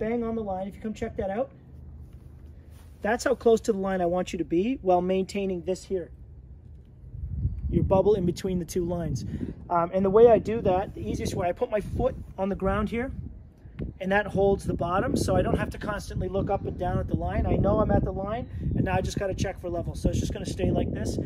bang on the line. If you come check that out, that's how close to the line I want you to be while maintaining this here. Your bubble in between the two lines. Um, and the way I do that, the easiest way, I put my foot on the ground here and that holds the bottom so I don't have to constantly look up and down at the line. I know I'm at the line and now I just got to check for level. So it's just going to stay like this.